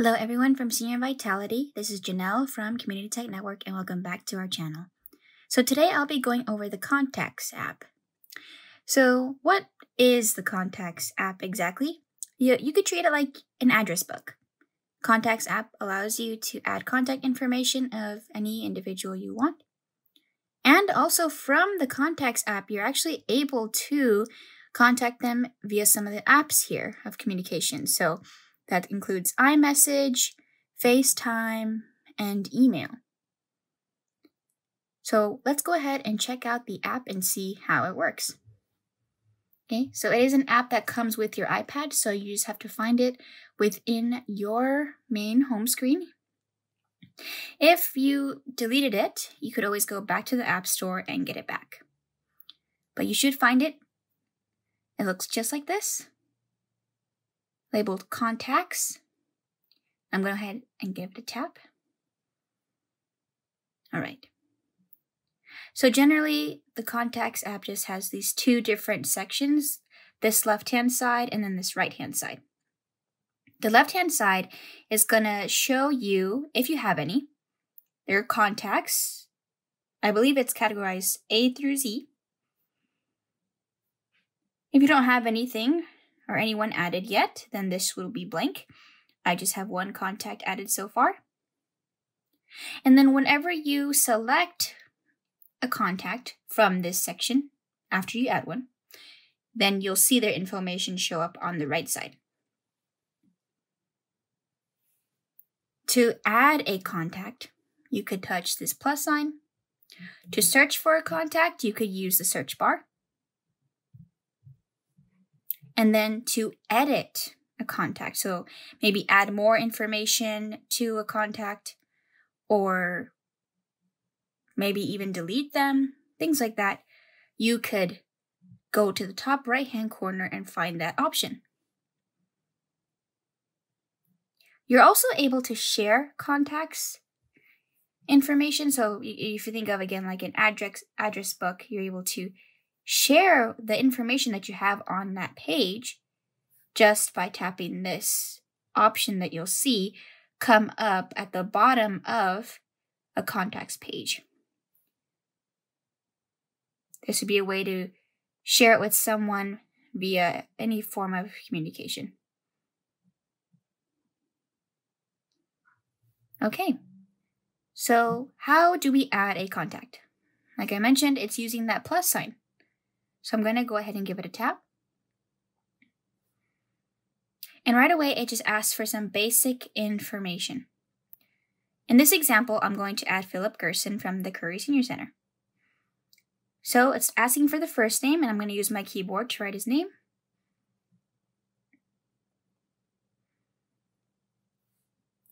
Hello everyone from Senior Vitality. This is Jannell from Community Tech Network and welcome back to our channel. So today I'll be going over the Contacts app. So what is the Contacts app exactly? You, you could treat it like an address book. Contacts app allows you to add contact information of any individual you want. And also from the Contacts app, you're actually able to contact them via some of the apps here of communication. So that includes iMessage, FaceTime, and email. So let's go ahead and check out the app and see how it works. Okay, so it is an app that comes with your iPad, so you just have to find it within your main home screen. If you deleted it, you could always go back to the App Store and get it back. But you should find it. It looks just like this labeled contacts. I'm going to go ahead and give it a tap. All right. So generally, the Contacts app just has these two different sections, this left-hand side and then this right-hand side. The left-hand side is going to show you, if you have any, their contacts. I believe it's categorized A through Z. If you don't have anything, or anyone added yet, then this will be blank. I just have one contact added so far. And then whenever you select a contact from this section, after you add one, then you'll see their information show up on the right side. To add a contact, you could touch this plus sign. To search for a contact, you could use the search bar. And then to edit a contact, so maybe add more information to a contact or maybe even delete them, things like that, you could go to the top right hand corner and find that option. You're also able to share contacts information. So if you think of again like an address address book, you're able to share the information that you have on that page just by tapping this option that you'll see come up at the bottom of a contacts page. This would be a way to share it with someone via any form of communication. Okay, so how do we add a contact? Like I mentioned, it's using that plus sign. So I'm going to go ahead and give it a tap. And right away, it just asks for some basic information. In this example, I'm going to add Philip Gerson from the Curry Senior Center. So it's asking for the first name, and I'm going to use my keyboard to write his name.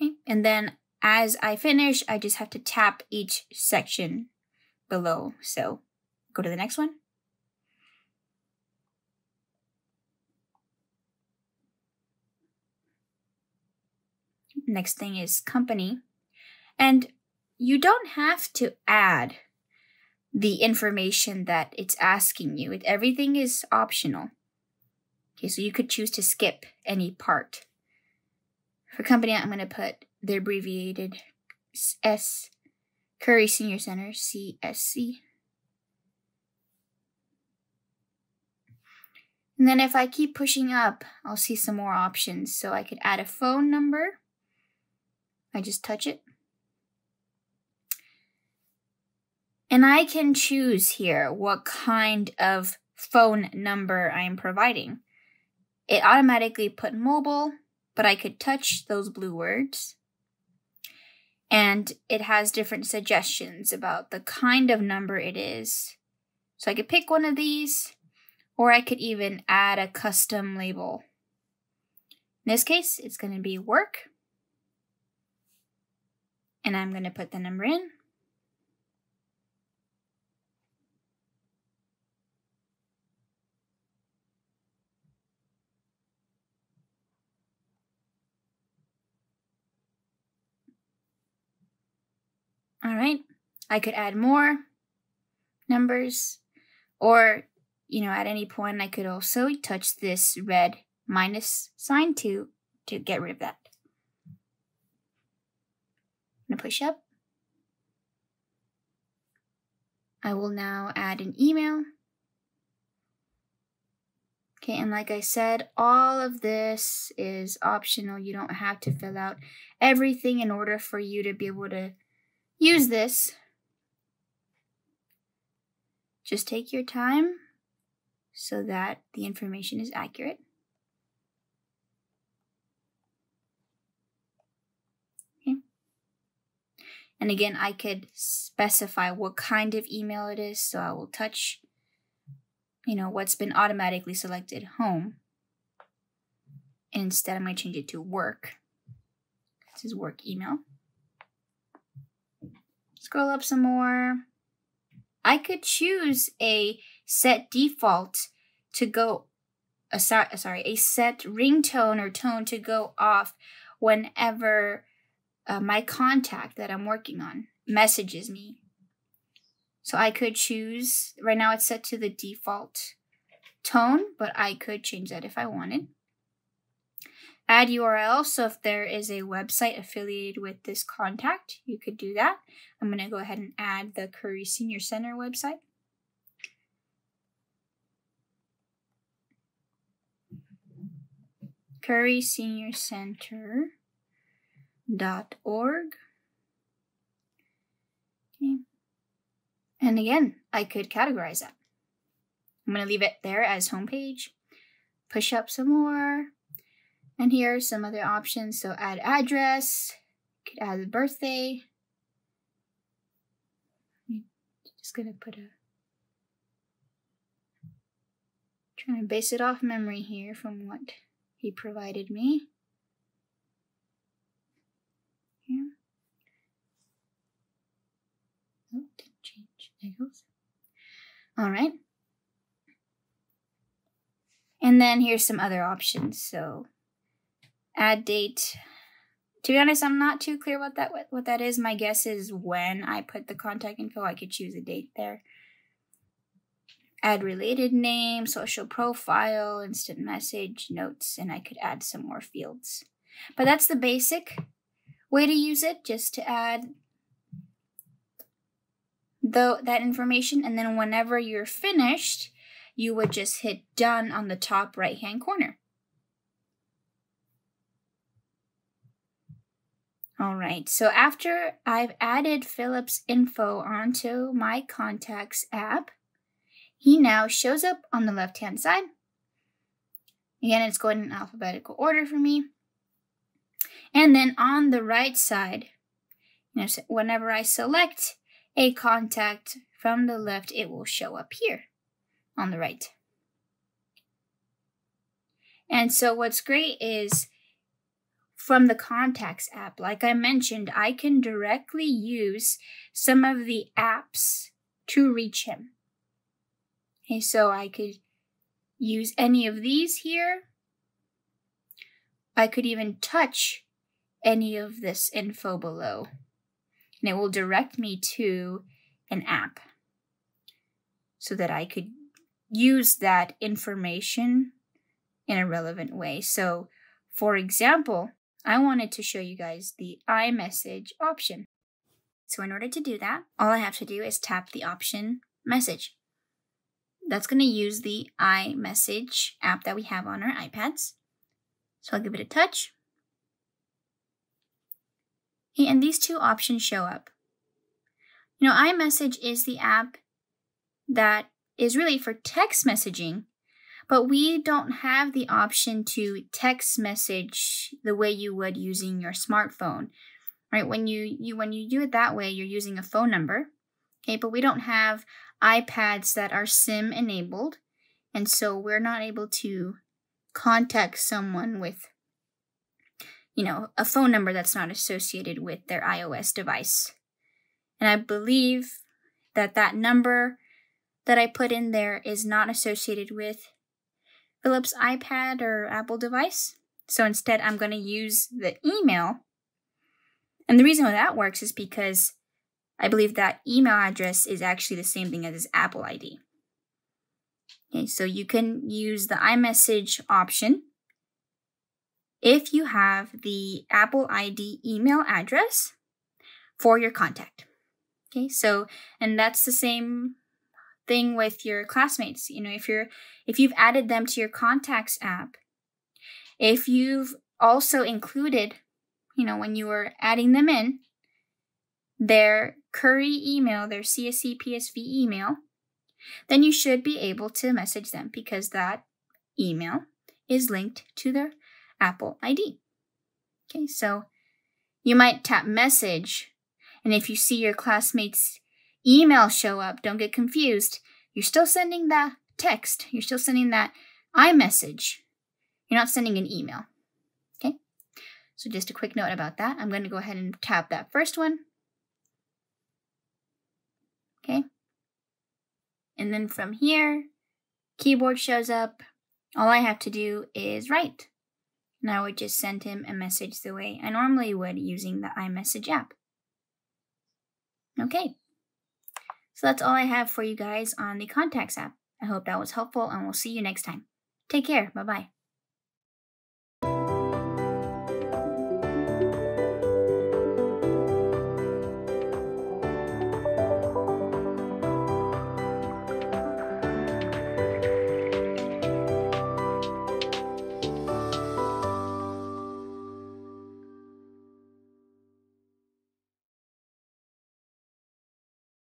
Okay, and then as I finish, I just have to tap each section below. So go to the next one. Next thing is company. And you don't have to add the information that it's asking you. It, everything is optional. Okay, so you could choose to skip any part. For company, I'm going to put the abbreviated S Curry Senior Center, CSC. And then if I keep pushing up, I'll see some more options. So I could add a phone number. I just touch it. And I can choose here what kind of phone number I am providing. It automatically put mobile, but I could touch those blue words. And it has different suggestions about the kind of number it is. So I could pick one of these, or I could even add a custom label. In this case, it's going to be work and I'm going to put the number in. All right, I could add more numbers or, you know, at any point I could also touch this red minus sign to, to get rid of that. Going to push up. I will now add an email. Okay, and like I said, all of this is optional. You don't have to fill out everything in order for you to be able to use this. Just take your time so that the information is accurate. And again, I could specify what kind of email it is, so I will touch you know, what's been automatically selected home. And instead, I'm going to change it to work. This is work email. Scroll up some more. I could choose a set default to go, uh, sorry, a set ringtone or tone to go off whenever uh, my contact that I'm working on messages me so I could choose, right now it's set to the default tone, but I could change that if I wanted. Add URL, so if there is a website affiliated with this contact, you could do that. I'm going to go ahead and add the Curry Senior Center website. curryseniorcenter.org. Okay. And again, I could categorize that. I'm going to leave it there as homepage. Push up some more. And here are some other options. So add address, could add the birthday. I'm Just gonna put a trying to base it off memory here from what he provided me. Here. Oh, there goes. All right. And then here's some other options. So add date. To be honest, I'm not too clear what that what that is. My guess is when I put the contact info, I could choose a date there. Add related name, social profile, instant message, notes, and I could add some more fields. But that's the basic way to use it, just to add that information and then whenever you're finished, you would just hit done on the top right hand corner. All right, so after I've added Philip's info onto my contacts app, he now shows up on the left hand side. Again, it's going in alphabetical order for me. And then on the right side, you know, whenever I select a contact from the left, it will show up here on the right. And so what's great is from the contacts app, like I mentioned, I can directly use some of the apps to reach him. Okay, so I could use any of these here. I could even touch any of this info below and it will direct me to an app so that I could use that information in a relevant way. So, for example, I wanted to show you guys the iMessage option. So, in order to do that, all I have to do is tap the option message. That's going to use the iMessage app that we have on our iPads. So, I'll give it a touch. And these two options show up. You know, iMessage is the app that is really for text messaging, but we don't have the option to text message the way you would using your smartphone. Right? When you, you when you do it that way, you're using a phone number. Okay, but we don't have iPads that are SIM enabled, and so we're not able to contact someone with you know, a phone number that's not associated with their iOS device. And I believe that that number that I put in there is not associated with Philip's iPad or Apple device. So instead, I'm going to use the email. And the reason why that works is because I believe that email address is actually the same thing as his Apple ID. Okay, so you can use the iMessage option if you have the Apple ID email address, for your contact. Okay, so, and that's the same thing with your classmates. You know, if you're, if you've added them to your contacts app, if you've also included, you know, when you were adding them in, their Curry email, their CSE PSV email, then you should be able to message them because that email is linked to their Apple ID. Okay, so you might tap message, and if you see your classmates' email show up, don't get confused. You're still sending that text, you're still sending that iMessage. You're not sending an email. Okay, so just a quick note about that. I'm going to go ahead and tap that first one. Okay, and then from here, keyboard shows up. All I have to do is write. And I would just send him a message the way I normally would using the iMessage app. Okay. So that's all I have for you guys on the Contacts app. I hope that was helpful and we'll see you next time. Take care. Bye bye.